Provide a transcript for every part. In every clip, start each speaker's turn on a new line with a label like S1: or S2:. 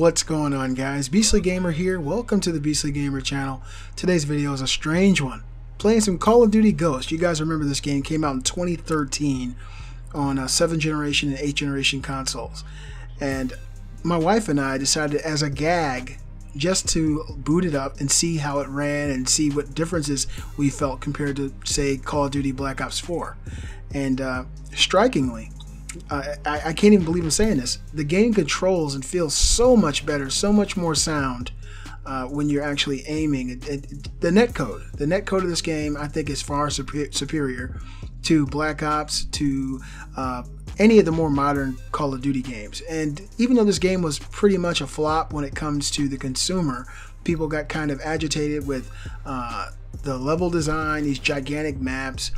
S1: What's going on guys? Beastly Gamer here. Welcome to the Beastly Gamer channel. Today's video is a strange one. Playing some Call of Duty Ghost. You guys remember this game came out in 2013 on uh, 7th generation and 8th generation consoles. And my wife and I decided as a gag just to boot it up and see how it ran and see what differences we felt compared to say Call of Duty Black Ops 4. And uh, strikingly, I, I can't even believe I'm saying this. The game controls and feels so much better, so much more sound uh, when you're actually aiming. It, it, the netcode, the netcode of this game, I think is far super, superior to Black Ops, to uh, any of the more modern Call of Duty games. And even though this game was pretty much a flop when it comes to the consumer, people got kind of agitated with uh, the level design, these gigantic maps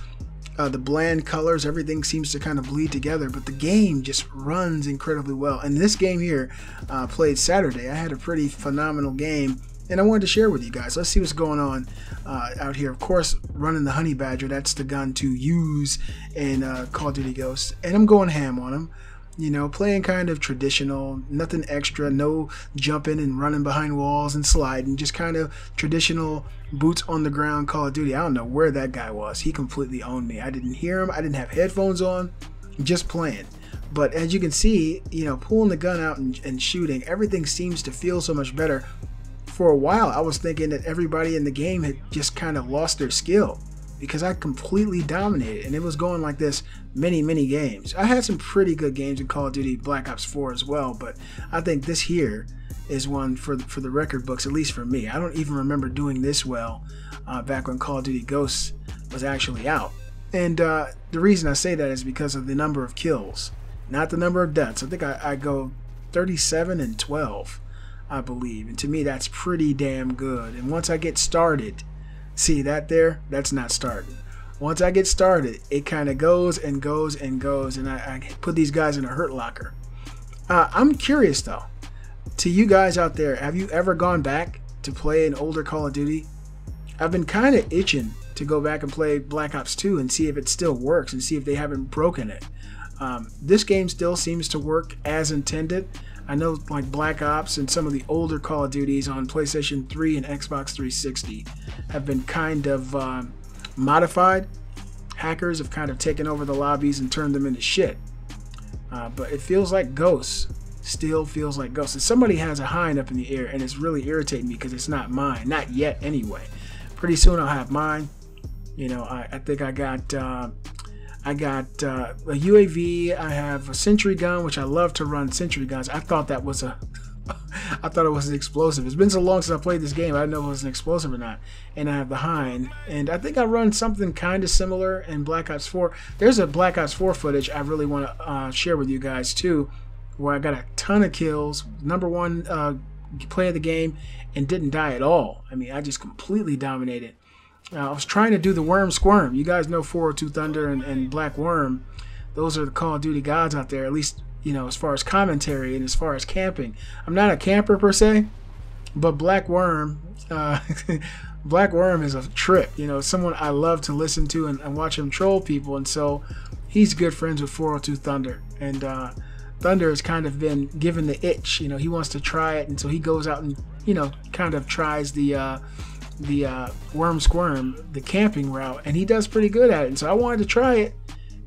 S1: uh, the bland colors, everything seems to kind of bleed together, but the game just runs incredibly well. And this game here, uh, played Saturday, I had a pretty phenomenal game, and I wanted to share with you guys. Let's see what's going on uh, out here. Of course, running the Honey Badger, that's the gun to use in uh, Call of Duty Ghosts, and I'm going ham on him you know, playing kind of traditional, nothing extra, no jumping and running behind walls and sliding, just kind of traditional boots on the ground Call of Duty. I don't know where that guy was. He completely owned me. I didn't hear him. I didn't have headphones on, just playing. But as you can see, you know, pulling the gun out and, and shooting, everything seems to feel so much better. For a while, I was thinking that everybody in the game had just kind of lost their skill because I completely dominated and it was going like this many, many games. I had some pretty good games in Call of Duty Black Ops 4 as well, but I think this here is one for the, for the record books, at least for me. I don't even remember doing this well uh, back when Call of Duty Ghosts was actually out. And uh, the reason I say that is because of the number of kills, not the number of deaths. I think I, I go 37 and 12, I believe. And to me, that's pretty damn good. And once I get started, See that there? That's not starting. Once I get started, it kind of goes and goes and goes, and I, I, put these guys in a hurt locker. Uh, I'm curious though, to you guys out there, have you ever gone back to play an older Call of Duty? I've been kind of itching to go back and play Black Ops 2 and see if it still works and see if they haven't broken it. Um, this game still seems to work as intended. I know like Black Ops and some of the older Call of Duties on PlayStation 3 and Xbox 360 have been kind of um, modified. Hackers have kind of taken over the lobbies and turned them into shit. Uh, but it feels like Ghosts. Still feels like Ghosts. And somebody has a hind up in the air and it's really irritating me because it's not mine. Not yet, anyway. Pretty soon I'll have mine. You know, I, I think I got uh, I got uh, a UAV. I have a sentry gun, which I love to run sentry guns. I thought that was a, I thought it was an explosive. It's been so long since I played this game, I didn't know if it was an explosive or not. And I have the Hind, and I think I run something kind of similar in Black Ops 4. There's a Black Ops 4 footage I really want to uh, share with you guys too, where I got a ton of kills, number one uh, play of the game, and didn't die at all. I mean, I just completely dominated. Uh, I was trying to do the Worm Squirm. You guys know 402 Thunder and, and Black Worm. Those are the Call of Duty gods out there, at least, you know, as far as commentary and as far as camping. I'm not a camper per se, but Black Worm, uh, Black Worm is a trip. You know, someone I love to listen to and, and, watch him troll people. And so he's good friends with 402 Thunder. And uh, Thunder has kind of been given the itch. You know, he wants to try it. And so he goes out and, you know, kind of tries the. Uh, the uh, Worm Squirm, the camping route, and he does pretty good at it. And so I wanted to try it,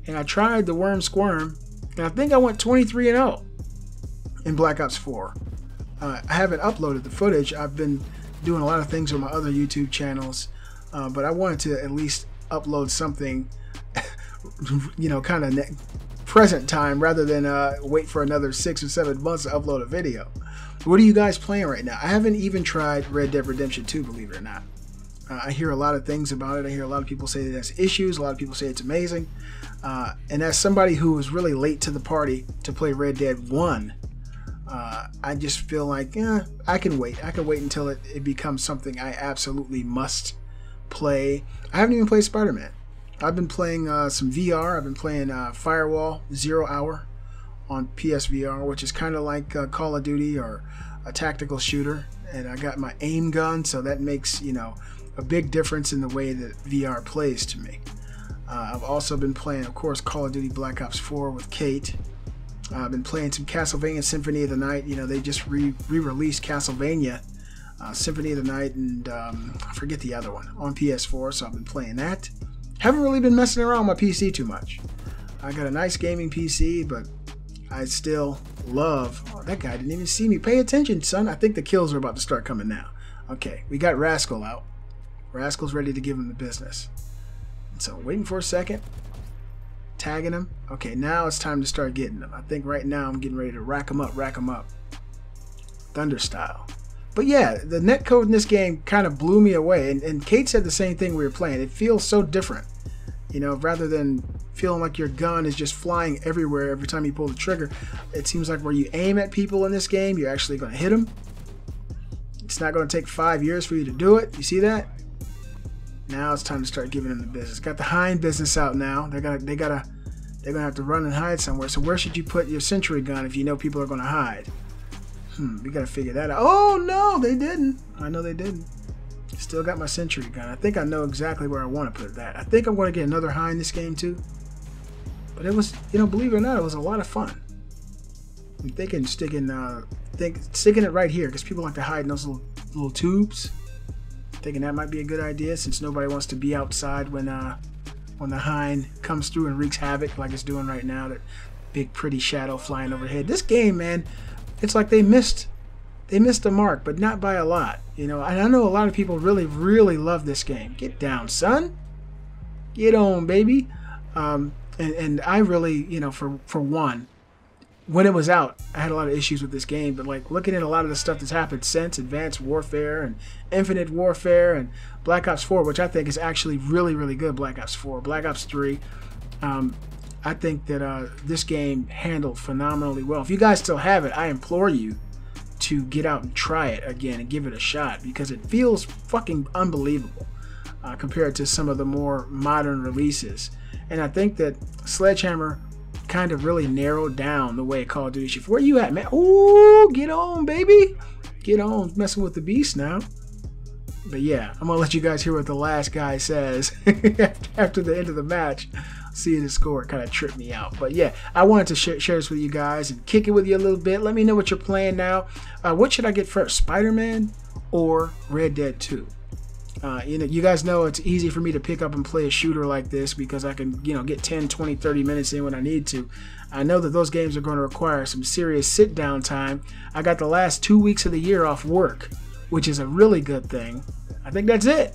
S1: and I tried the Worm Squirm, and I think I went 23 and 0 in Black Ops 4. Uh, I haven't uploaded the footage. I've been doing a lot of things on my other YouTube channels, uh, but I wanted to at least upload something, you know, kind of present time rather than uh, wait for another six or seven months to upload a video. What are you guys playing right now? I haven't even tried Red Dead Redemption 2, believe it or not. Uh, I hear a lot of things about it. I hear a lot of people say it has issues. A lot of people say it's amazing. Uh, and as somebody who was really late to the party to play Red Dead 1, uh, I just feel like eh, I can wait. I can wait until it, it becomes something I absolutely must play. I haven't even played Spider Man. I've been playing uh, some VR. I've been playing uh, Firewall Zero Hour on PSVR, which is kind of like uh, Call of Duty or a tactical shooter. And I got my aim gun, so that makes you know a big difference in the way that VR plays to me. Uh, I've also been playing, of course, Call of Duty Black Ops 4 with Kate. Uh, I've been playing some Castlevania Symphony of the Night. You know, they just re released Castlevania uh, Symphony of the Night and um, I forget the other one on PS4, so I've been playing that. Haven't really been messing around my PC too much. I got a nice gaming PC, but I still love. Oh, that guy didn't even see me. Pay attention, son. I think the kills are about to start coming now. Okay, we got Rascal out. Rascal's ready to give him the business. So waiting for a second. Tagging him. Okay, now it's time to start getting them. I think right now I'm getting ready to rack them up, rack them up. Thunder style. But yeah, the netcode in this game kind of blew me away. And, and Kate said the same thing we were playing. It feels so different. You know, rather than feeling like your gun is just flying everywhere every time you pull the trigger, it seems like where you aim at people in this game, you're actually going to hit them. It's not going to take five years for you to do it. You see that? Now it's time to start giving them the business. Got the hind business out now. They're gonna they gotta they're gonna have to run and hide somewhere. So where should you put your sentry gun if you know people are gonna hide? Hmm, we gotta figure that out. Oh no, they didn't. I know they didn't. Still got my sentry gun. I think I know exactly where I want to put that. I think I'm going to get another hind in this game too. But it was, you know, believe it or not, it was a lot of fun. I'm thinking sticking, uh, think sticking it right here because people like to hide in those little little tubes. Thinking that might be a good idea since nobody wants to be outside when uh when the hind comes through and wreaks havoc like it's doing right now. That big pretty shadow flying overhead. This game, man, it's like they missed they missed the mark, but not by a lot. You know, and I know a lot of people really, really love this game. Get down, son. Get on, baby. Um, and, and I really, you know, for for one, when it was out, I had a lot of issues with this game. But like looking at a lot of the stuff that's happened since Advanced Warfare and Infinite Warfare and Black Ops 4, which I think is actually really, really good. Black Ops 4, Black Ops 3. Um, I think that uh, this game handled phenomenally well. If you guys still have it, I implore you to get out and try it again and give it a shot because it feels fucking unbelievable uh, compared to some of the more modern releases. And I think that Sledgehammer kind of really narrowed down the way Call of Duty should. Where you at, man? Ooh, get on, baby. Get on, messing with the beast now. But yeah, I'm gonna let you guys hear what the last guy says after the end of the match seeing the score kind of tripped me out. But yeah, I wanted to sh- share this with you guys and kick it with you a little bit. Let me know what you're playing now. Uh, what should I get first, Spider-Man or Red Dead 2? Uh, you know, you guys know it's easy for me to pick up and play a shooter like this because I can, you know, get 10, 20, 30 minutes in when I need to. I know that those games are going to require some serious sit down time. I got the last two weeks of the year off work, which is a really good thing. I think that's it.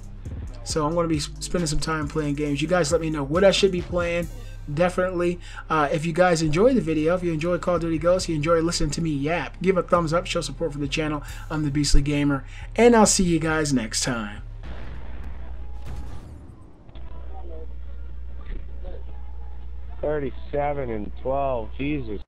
S1: So I'm going to be spending some time playing games. You guys let me know what I should be playing. Definitely. Uh, if you guys enjoy the video, if you enjoy Call of Duty Ghosts, you enjoy listening to me yap, give a thumbs up, show support for the channel. I'm the Beastly Gamer, and I'll see you guys next time.
S2: Thirty-seven and twelve. Jesus